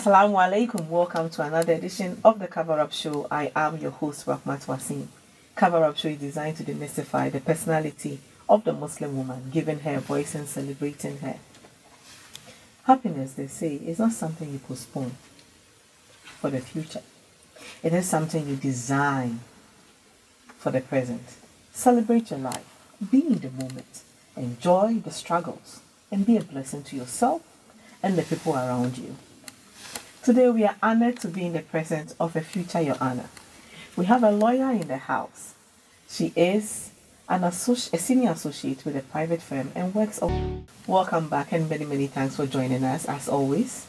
Assalamu alaikum. Welcome to another edition of the Cover Up Show. I am your host, Rahmat Wasim. Cover Up Show is designed to demystify the personality of the Muslim woman, giving her voice and celebrating her. Happiness, they say, is not something you postpone for the future. It is something you design for the present. Celebrate your life. Be in the moment. Enjoy the struggles and be a blessing to yourself and the people around you. Today we are honored to be in the presence of a future Your Honor. We have a lawyer in the house. She is an associ- a senior associate with a private firm and works on. Welcome back and many, many thanks for joining us as always.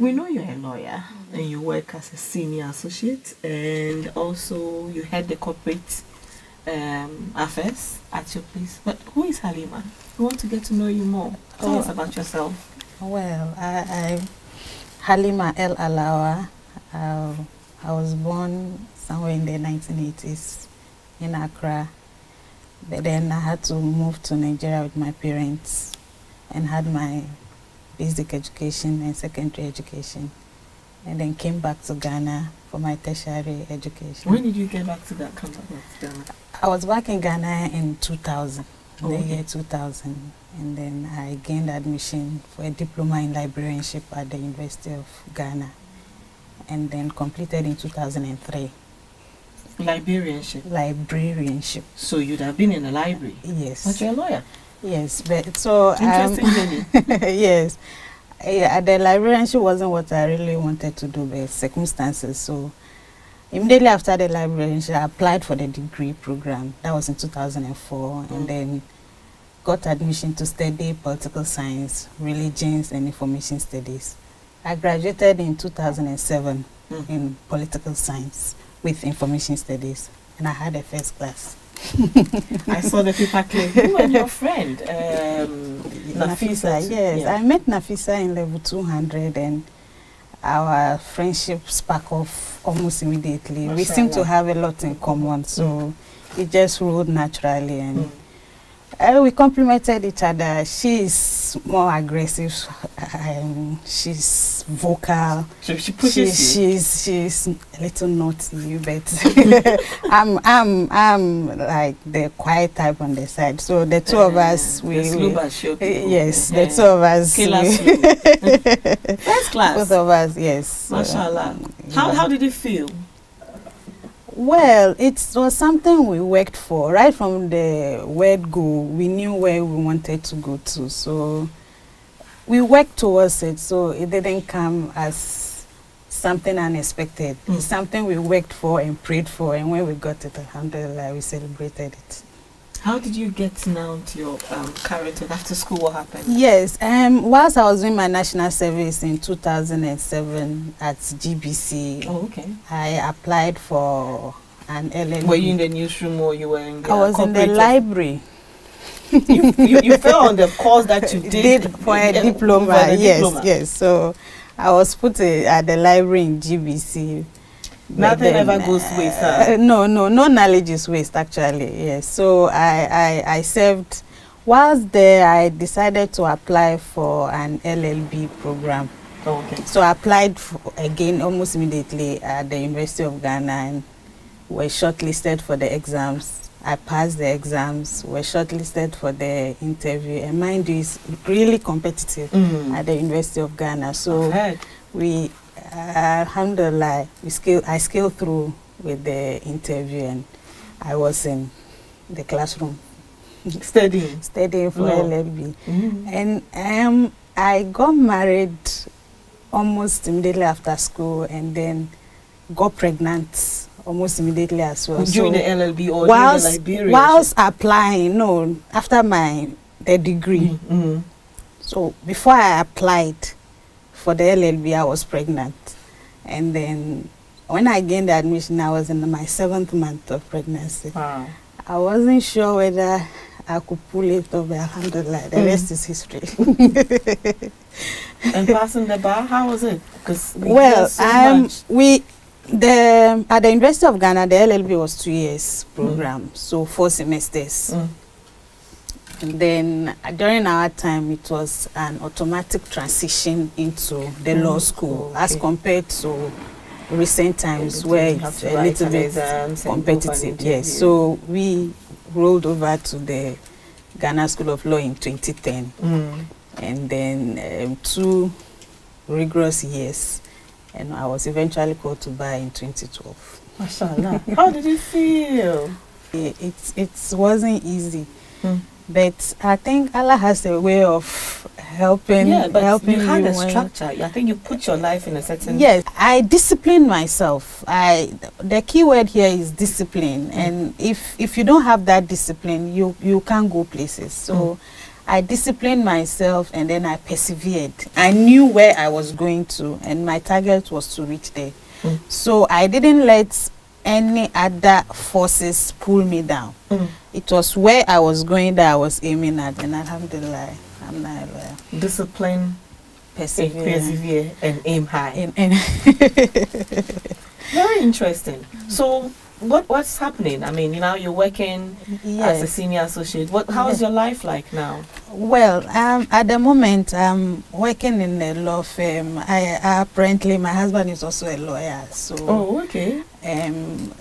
We know you're a lawyer and you work as a senior associate and also you head the corporate um, affairs at your place. But who is Halima? We want to get to know you more. Tell Oh. us about yourself. Well, I, I Halima El Alawa. Uh, I was born somewhere in the 1980s in Accra. But then I had to move to Nigeria with my parents and had my basic education and secondary education. And then came back to Ghana for my tertiary education. When did you get back to that come back to Ghana? I was back in Ghana in 2000, Oh, the year 2000, and then I gained admission for a diploma in librarianship at the University of Ghana, and then completed in 2003 Librarianship. librarianship. So you'd have been in a library. Yes. But you're a lawyer. yes, but so um, Interesting journey. yes, yeah, the librarianship wasn't what I really wanted to do, but circumstances. So immediately after the librarianship, I applied for the degree program. That was in 2004, Mm. and then got admission to study political science, religions, and information studies. I graduated in 2007 Mm. in political science with information studies, and I had a first class. I saw the paper clip. You and your friend, um, Nafisa, too. yes. Yeah. I met Nafisa in level 200 and our friendship sparked off almost immediately. We seem to have a lot in common, so it just rolled naturally and Mm. Uh, we complemented each other. She's more aggressive, um, she's vocal. She She, pushes you. she's she's a little naughty, but I'm I'm I'm like the quiet type on the side. So the two of us, Uh, we, the slow we sure Eh. Yes, Uh, the two of us. We-. First class. Both of us, yes. Mashallah. um, How, yeah. how did it feel? Well, it was something we worked for. Right from the word go, we knew where we wanted to go to. So we worked towards it. So it didn't come as something unexpected. Mm. It's something we worked for and prayed for. And when we got it, alhamdulillah, we celebrated it. How did you get now to your um, after school? What happened? Yes, um, whilst I was doing my national service in 2007 at GBC, Oh, okay. I applied for an LLB. Were you in the newsroom or you were in the I was in the library. you, you, you fell on the course that you did, Did for a diploma. for yes, diploma. yes. So I was put uh, at the library in GBC. Nothing ever goes waste, huh? Uh, no, no, no knowledge is waste actually. Yes. So I, I, I served. Whilst there, I decided to apply for an LLB program. Oh, okay. So I applied for, again almost immediately at the University of Ghana and were shortlisted for the exams. I passed the exams, were shortlisted for the interview, and mind you, it's really competitive Mm. at the University of Ghana. So we, alhamdulillah, we scale, I scaled through with the interview and I was in the classroom Studying. studying for Law. LLB. Mm. And um, I got married almost immediately after school and then got pregnant almost immediately as well. During So the LLB or whilst, the Liberia? whilst applying, no, after my the degree. Mm. So before I applied for the LLB, I was pregnant. And then when I gained the admission, I was in my seventh month of pregnancy. Wow. I wasn't sure whether I could pull it off, but alhamdulillah, the Mm. rest is history. and passing the bar, how was it? Because well, so um, we the at the University of Ghana, the LLB was two years program, so four semesters. Mm. And then uh, during our time, it was an automatic transition into the Mm, law school as compared to recent times You where it's a little bit exams and go for an competitive. Yes, so we rolled over to the Ghana School of Law in 2010, Mm. and then um, two rigorous years, and I was eventually called to bar in 2012. Mashallah. How did you feel? It it, it wasn't easy, Mm. But I think Allah has a way of helping yeah, but helping you had a structure. I think you put your life in a certain. Yes, I discipline myself. I the key word here is discipline, Mm. and if if you don't have that discipline, you you can't go places. So. Mm. I disciplined myself and then I persevered. I knew where I was going to, and my target was to reach there. Mm. So I didn't let any other forces pull me down. Mm. It was where I was going that I was aiming at, and Alhamdulillah, I'm not uh, Discipline, persevere. persevere, and aim high. And, and Very interesting. So, what what's happening? I mean, you know, you're working as a senior associate. What how is your life like now? Well, um, at the moment, I'm working in a law firm. I apparently my husband is also a lawyer, so Oh, okay. Um,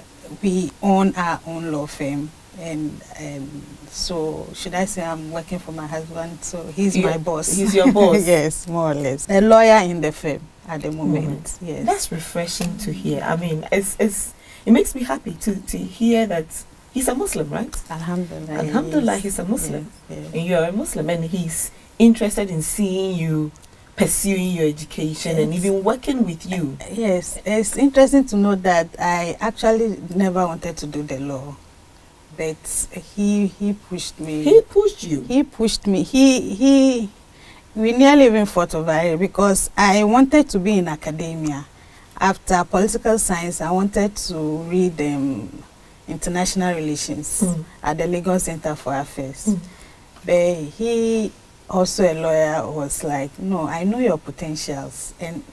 we own our own law firm, and um, so should I say I'm working for my husband? So he's You- my boss. he's your boss. yes, more or less. A lawyer in the firm at the moment. Yes. That's refreshing to hear. I mean, it's it's it makes me happy to to hear that he's a Muslim, right? Alhamdulillah. Alhamdulillah, he's a Muslim. yes, yes. And you're a Muslim, and he's interested in seeing you pursuing your education and even working with you. Yes, it's interesting to know that I actually never wanted to do the law, but he he pushed me. He pushed you. he pushed me. He he. We nearly even fought over it because I wanted to be in academia. After political science, I wanted to read um, international relations Mm. at the Legon Center for Affairs. Mm. But he, also a lawyer, was like, "No, I know your potentials, and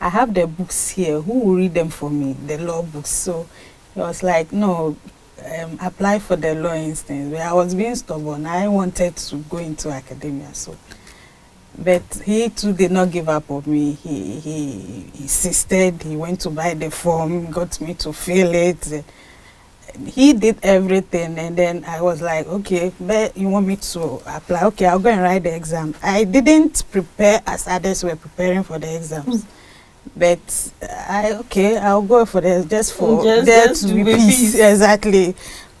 I have the books here. Who will read them for me? The law books." So he was like, "No, um, apply for the law instance." But I was being stubborn. I wanted to go into academia, so. But he too did not give up on me. He he insisted. He went to buy the form, got me to fill it he did everything and then I was like, okay, but you want me to apply? Okay, I'll go and write the exam. I didn't prepare as others were preparing for the exams. But I okay, I'll go for the just for Just- there just to be peace. peace. Exactly.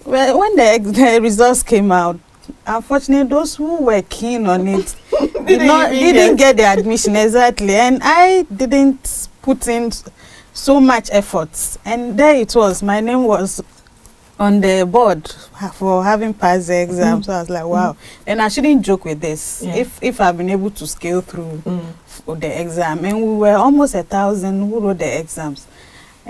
Well, when the, ex- the results came out, unfortunately, those who were keen on it did Didn't didn't get the admission exactly, and I didn't put in so much effort. And there it was. My name was on the board for having passed the exam. Mm. So I was like, wow. And I shouldn't joke with this. Yeah. If if I've been able to scale through Mm. for the exam, and we were almost a thousand who wrote the exams.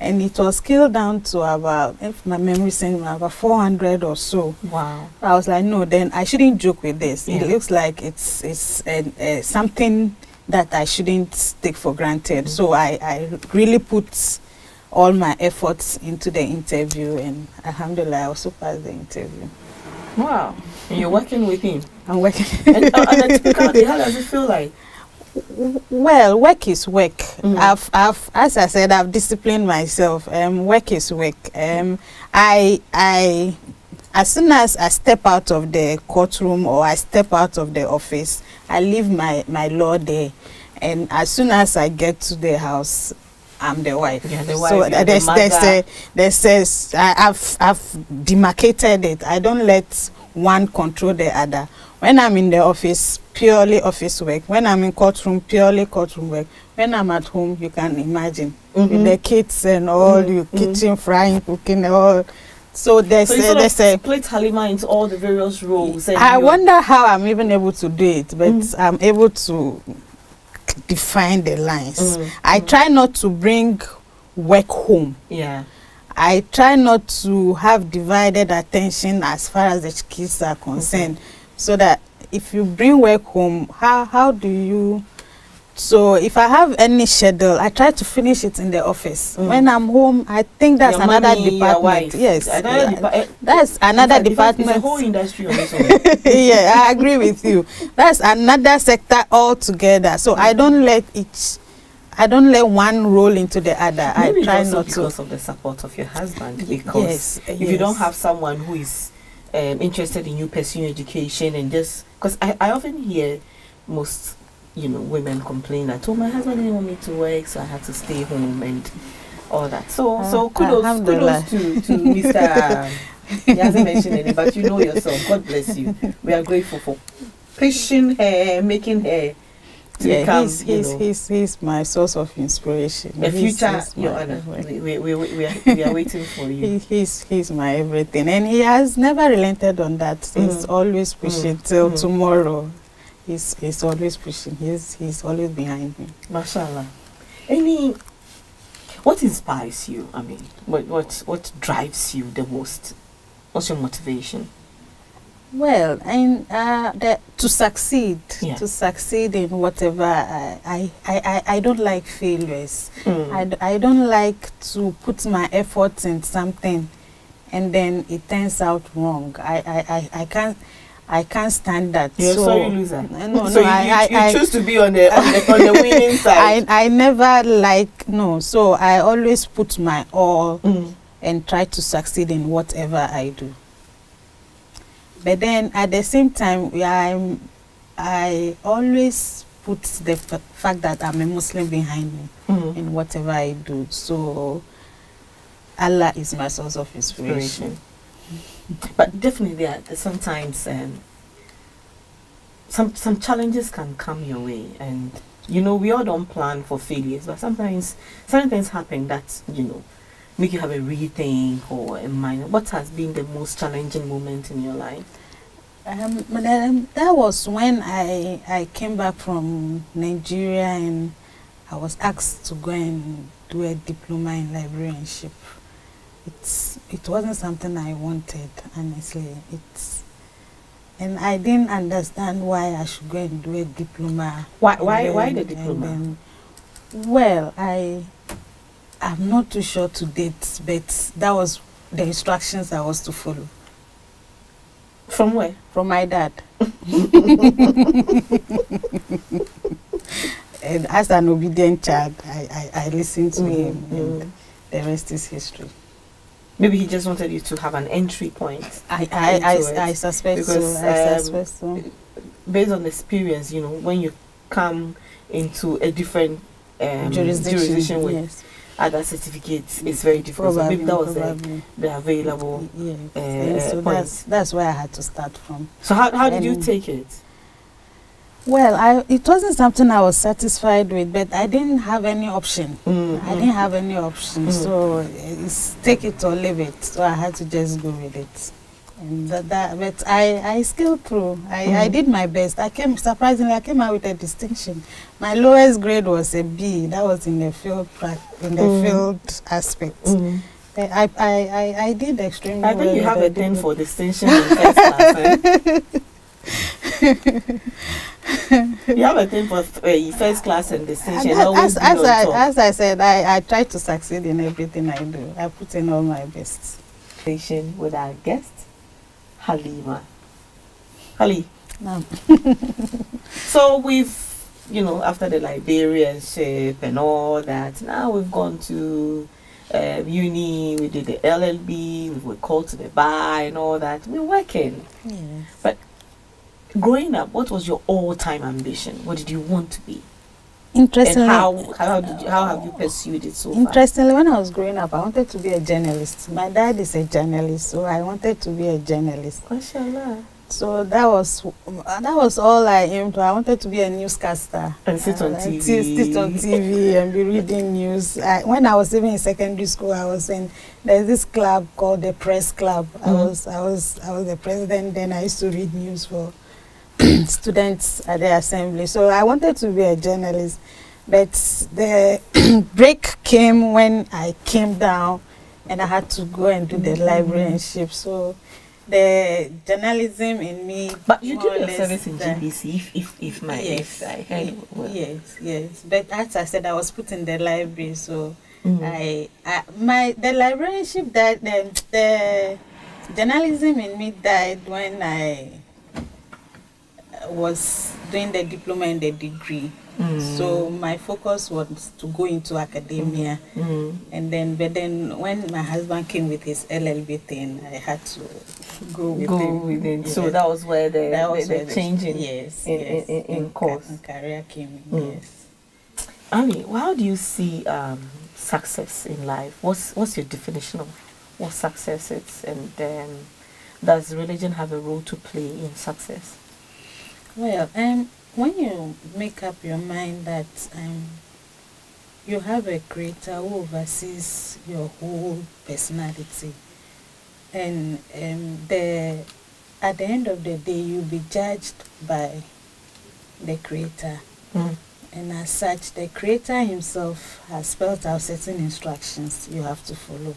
And it was scaled down to about, if my memory serves me, about 400 or so. Wow. I was like, no, then I shouldn't joke with this. Yeah. It looks like it's it's uh, uh, something that I shouldn't take for granted. Mhm. So I, I really put all my efforts into the interview, and Alhamdulillah, I also passed the interview. Wow. And you're working with him. I'm working. And uh, on a typical how does it feel like? well, work is work. Mm. I've, I've, as I said, I've disciplined myself. Um, work is work. Um, I, I, as soon as I step out of the courtroom or I step out of the office, I leave my, my law there. And as soon as I get to the house, I'm the wife. You're the so wife, you're the there's, there's mother. a, there's a, I- I've, I've demarcated it. I don't let one control the other. When I'm in the office, purely office work. When I'm in courtroom, purely courtroom work. When I'm at home, you can imagine with Mhm. the kids and all, you mhm. kitchen, frying, cooking, all. So there's So you a, sort of there's a split Halima into all the various roles. I wonder how I'm even able to do it, but Mm. I'm able to define the lines. Mm, I mm. try not to bring work home. Yeah. I try not to have divided attention as far as the kids are concerned, so that if you bring work home, how how do you So if I have any schedule, I try to finish it in the office. Mm. When I'm home, I think that's Your another mommy, department. Yes, Another yeah. depa- eh, that's another fact, department. It's a whole industry yeah, I agree with you. That's another sector altogether. So I don't let each, I don't let one roll into the other. Maybe I try also not to. because of the support of your husband. Because Yes, if you don't have someone who is um, interested in you pursuing education and just because I, I often hear most you know women complain that oh my husband didn't want me to work so I had to stay home and all that. So Uh, so kudos alhamdulillah. kudos to to Mr. he hasn't mentioned any, but you know yourself. God bless you. We are grateful for pushing her, making her to yeah, become he's, he's, know, he's, he's my source of inspiration. a future your honor. We, we, we, we, are, we are waiting for you. He, he's he's my everything, and he has never relented on that. He's Mm. always pushing Mm. till Mm. tomorrow. He's he's always pushing. He's he's always behind me. Mashallah. Any what inspires you? I mean, what what what drives you the most? What's your motivation? Well, and uh, the, to succeed, Yeah. to succeed in whatever I, I, I, I- don't like failures. Mm. I, I don't like to put my efforts in something and then it turns out wrong. I, I, I, I can't I can't stand that. You're a so, sorry loser. No, so no, you, I, you, you I, choose to be on the on the, on the winning side. I I never like no. So I always put my all Mm. and try to succeed in whatever I do. But then at the same time, I'm, I always put the f- fact that I'm a Muslim behind me Mm. in whatever I do. So Allah is my source of inspiration. Inspiration. But definitely, there are sometimes um, some some challenges can come your way, and you know we all don't plan for failures, but sometimes certain things happen that you know make you have a rethink or a minor. What has been the most challenging moment in your life? Um, but that was when I I came back from Nigeria and I was asked to go and do a diploma in librarianship. It's it wasn't something I wanted, honestly. It's and I didn't understand why I should go and do a diploma. Why And why why the then- and diploma? then- well, I I'm not too sure to date, but that was the instructions I was to follow From where? from my dad. and as an obedient child, I, I, I listened to him, Mm, and the rest is history. Maybe he just wanted you to have an entry point. I, I, I, I suspect Because, so. I um, suspect so. based on experience, you know, when you come into a different um, jurisdiction, jurisdiction with yes. other certificates, it's very different. So maybe that was the, the available. yes. uh, so point. that's that's where I had to start from. So how, how did you take it? Well, I it wasn't something I was satisfied with, but I didn't have any option. Mm, I didn't have any option, Mm. so it's take it or leave it. So I had to just go with it. And that, that but I, I scaled through. I, I Mm. did my best. I came surprisingly. I came out with a distinction. My lowest grade was a B. That was in the field in the Mm. field aspect. Mm. I, I, I, I did extremely I well. think you have a thing for distinction in first class. eh? you have a thing for uh, first class and distinction. And as, as, I, top. as I said, I, I try to succeed in everything I do. I put in all my best. With our guest, Halima. Hali, Um, so we've, you know, after the librarianship and all that, now we've gone to uh, uni, we did the LLB, we were called to the bar and all that. We're working. yes. Growing up, what was your all-time ambition? What did you want to be? Interestingly, and how how did you, how have you pursued it so far? Interestingly, when I was growing up, I wanted to be a journalist. My dad is a journalist, so I wanted to be a journalist. Mashallah. So that was that was all I aimed to. I wanted to be a newscaster. And sit on Uh, TV. Sit, on TV and be reading news. I, when I was even in secondary school, I was in there's this club called the Press Club. I Mhm. was I was I was the president. Then I used to read news for students at the assembly. So I wanted to be a journalist, but the break came when I came down, and I had to go and do the librarianship. So the journalism in me. But you did your service in GBC, if if if my if I heard well. yes, yes. But as I said, I was put in the library, so Mm. I, I my the librarianship that the, the journalism in me died when I was doing the diploma and the degree. Mm. So my focus was to go into academia, Mm. and then but then when my husband came with his LLB thing, I had to go with Go him. within. So Yes. that was where the That was the where the- change in yes, in, yes, in, in, in course. in career came in. Mm. Yes. Annie, how do you see um, success in life? What's what's your definition of what success is, and um, does religion have a role to play in success? Well, um, when you make up your mind that um, you have a creator who oversees your whole personality, and um, the at the end of the day, you'll be judged by the creator. Mm. And as such, the creator himself has spelled out certain instructions you have to follow.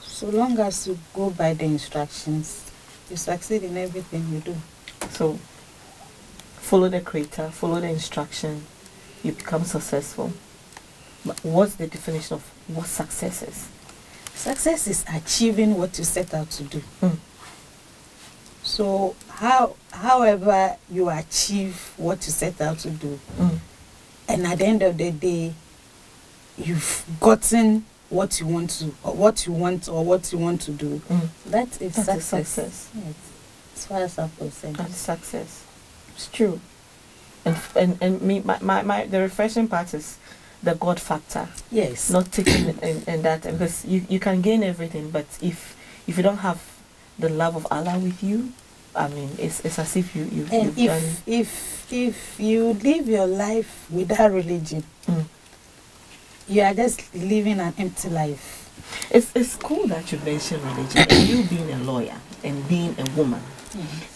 So long as you go by the instructions, you succeed in everything you do. So follow the creator, follow the instruction, you become successful. But what's the definition of what success is? Success is achieving what you set out to do. Mm. So how however you achieve what you set out to do, Mm. and at the end of the day, you've gotten what you want to or what you want or what you want to do. Mm. That is That's success. success. Yes. As far as I'm concerned. That's success. It's true. And and, and me my, my, my the refreshing part is the God factor. Yes. Not taking in, in that because you, you can gain everything but if if you don't have the love of Allah with you, I mean it's it's as if you, you and you've done if if if you live your life without religion, Mm. you are just living an empty life. It's it's cool that you mentioned religion you being a lawyer and being a woman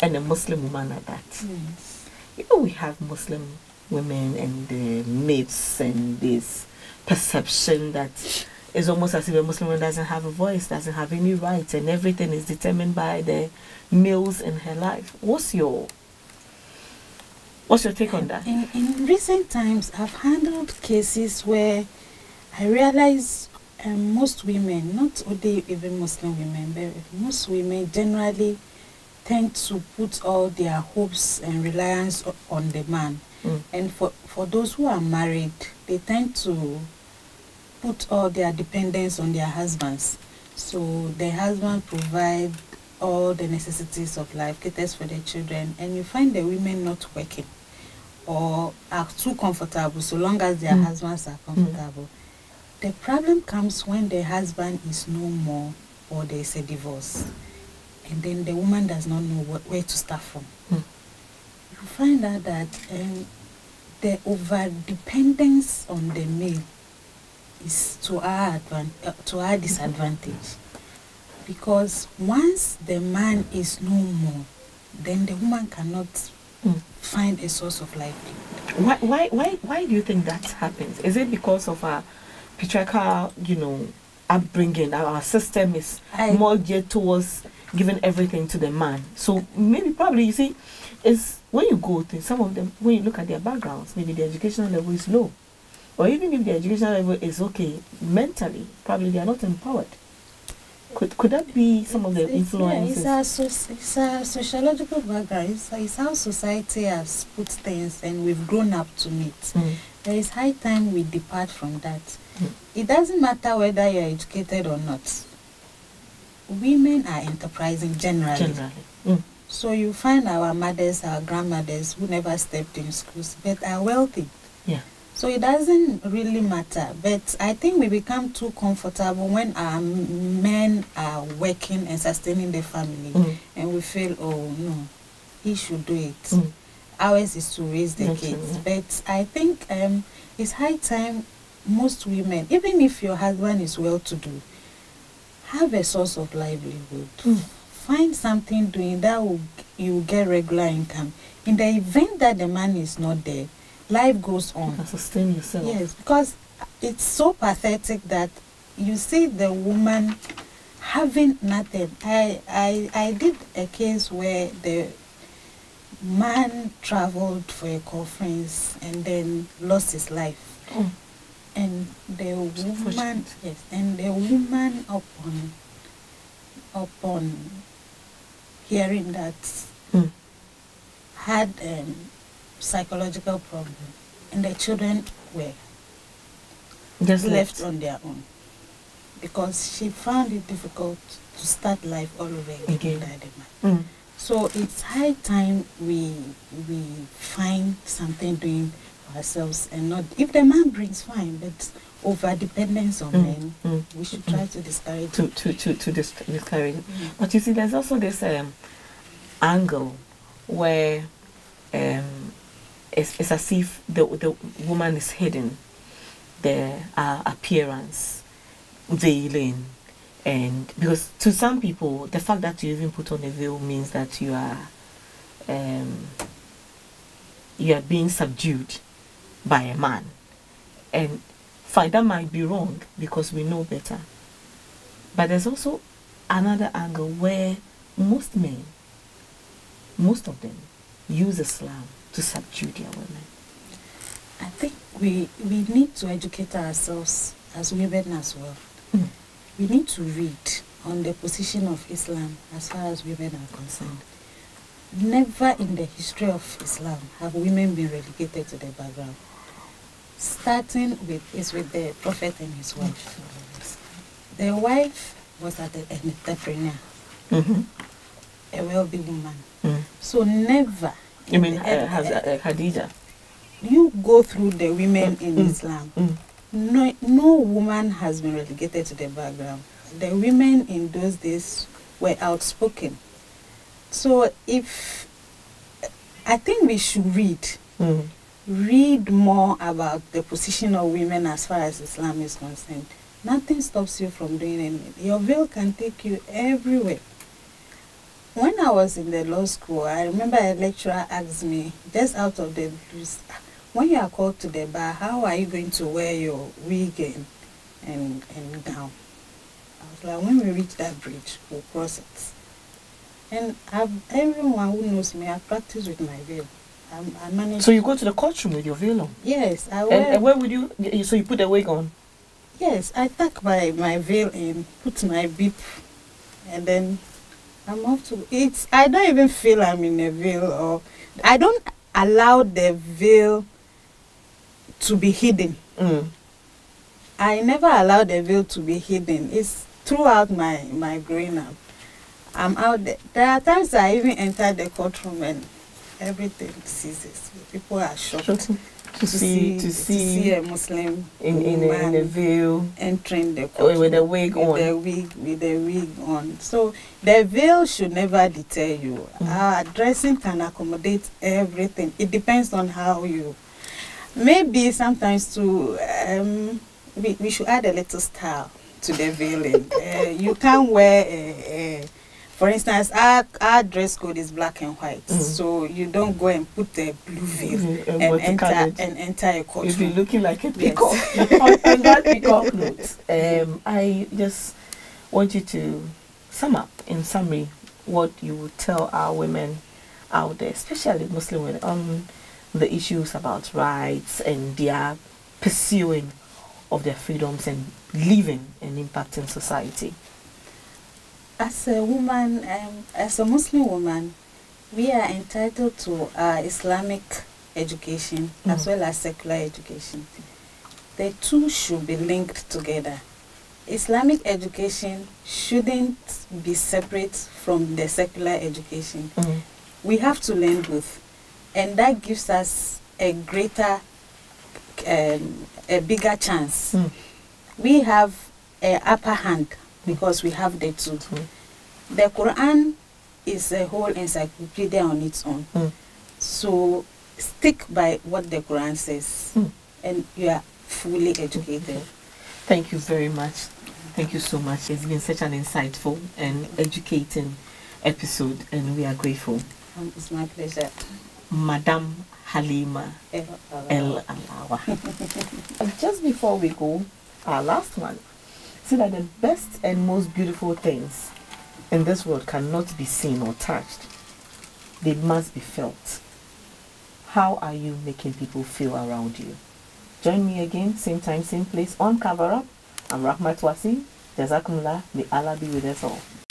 and a Muslim woman at that. Yes. You know we have Muslim women and the myths and this perception that it's almost as if a Muslim woman doesn't have a voice, doesn't have any rights, and everything is determined by the males in her life. What's your what's your take on that? In, in recent times, I've handled cases where I realize um, most women, not only even Muslim women, but most women generally tend to put all their hopes and reliance on the man. Mm. And for, for those who are married, they tend to put all their dependence on their husbands. So the husband provide all the necessities of life, caters for their children, and you find the women not working or are too comfortable so long as their Mm. husbands are comfortable. The problem comes when the husband is no more or there is a divorce. And then the woman does not know what, where to start from. Mm. You find out that um, the over dependence on the male is to our advan- uh, to our disadvantage because once the man is no more then the woman cannot Mm. find a source of livelihood Why, why, why, why do you think that happens? Is it because of our patriarchal, you know, upbringing? Our system is I- more geared towards giving everything to the man. So maybe, probably, you see, is when you go to some of them, when you look at their backgrounds, maybe the educational level is low, or even if the educational level is okay mentally, probably they are not empowered. Could could that be some of the It's- it's- yeah, influences? it's, our soc- it's our sociological background it's, it's how society has put things and we've grown up to meet Mm, there is high time we depart from that Mm. it doesn't matter whether you're educated or not women are enterprising generally generally. Mm, So you find our mothers, our grandmothers who never stepped in schools but are wealthy. yeah. So it doesn't really matter. But I think we become too comfortable when our men are working and sustaining the family Mm, and we feel, oh no, he should do it. mm, Ours is to raise the That's kids. it, But I think um, it's high time most women, even if your husband is well to do, have a source of livelihood mm. find something doing that will you will get regular income in the event that the man is not there life goes You on can sustain yourself. yes because it's so pathetic that you see the woman having nothing. I, I, I did a case where the man traveled for a conference and then lost his life. Oh. And the woman, yes, and the woman upon, upon hearing that Mm. had um, psychological problem, and the children were Just left left. on their own because she found it difficult to start life all over again, Again. without the man. Mm. So it's high time we we find something doing ourselves and not if the man brings fine, but over dependence on Mm, men, mm, we should try to discourage To to to to dis- discourage. Mm. But you see, there's also this um, angle where um, it's, it's as if the the woman is hidden their uh, appearance, veiling, and because to some people, the fact that you even put on a veil means that you are um, you are being subdued by a man, and that might be wrong because we know better. But there's also another angle where most men, most of them, use Islam to subdue their women. I think we we need to educate ourselves as women as well. Mm. We need to read on the position of Islam as far as women are concerned. Never in the history of Islam have women been relegated to the background. Starting with is with the Prophet and his wife. The wife was at an entrepreneur, Mm-hmm. a wealthy woman. Mm. So never. You mean uh, has, uh, Khadija? you go through the women in Mm. Islam. Mm. No, no woman has been relegated to the background. The women in those days were outspoken. So if I think we should read, Mm. Read more about the position of women as far as Islam is concerned. Nothing stops you from doing anything. Your veil can take you everywhere. When I was in the law school, I remember a lecturer asked me, just out of the blues, when you are called to the bar, how are you going to wear your wig and, and, and gown? I was like, when we reach that bridge, we'll cross it. And I've, everyone who knows me, I practice with my veil. I'm, I manage. So you go to the courtroom with your veil on, yes, I wear. and where would you? So you put the wig on. Yes, I tuck my, my veil in, put my beep, and then I'm off to it's I don't even feel I'm in a veil or I don't allow the veil to be hidden. Mm. I never allow the veil to be hidden. It's throughout my, my growing up. I'm out there. There are times I even enter the courtroom and everything ceases. People are shocked to, to see to see a Muslim in in a, in a veil entering the courtroom with a wig with on. the wig with the wig on. So the veil should never deter you. Mm. Our dressing can accommodate everything. It depends on how you. Maybe sometimes to um, we, we should add a little style to the veiling. uh, you can't wear a, a for instance, our, our dress code is black and white, Mm. so you don't go and put the blue veil Mm, and multicolored. enter and enter a You'll be courtroom. looking like a Yes. peacock on, on that peacock note. Um, I just want you to sum up in summary what you would tell our women out there, especially Muslim women, on the issues about rights and their pursuing of their freedoms and living and impacting society. As a woman, um, as a Muslim woman, we are entitled to our Islamic education as Mm. well as secular education. The two should be linked together. Islamic education shouldn't be separate from the secular education. We have to learn both, and that gives us a greater, um, a bigger chance. Mm. We have a upper hand because we have the two. Mm. The Quran is a whole encyclopedia on its own. Mm. So stick by what the Quran says, Mm. and you are fully educated. Thank you very much. Thank you so much. It's been such an insightful and educating episode, and we are grateful. Um, it's my pleasure. Madam Halima El El Alawa. Just before we go, our last one. See that the best and most beautiful things in this world cannot be seen or touched. They must be felt. How are you making people feel around you? Join me again, same time, same place on Cover Up. I'm Rahmat Wasim. Jazakumullah. May Allah be with us all.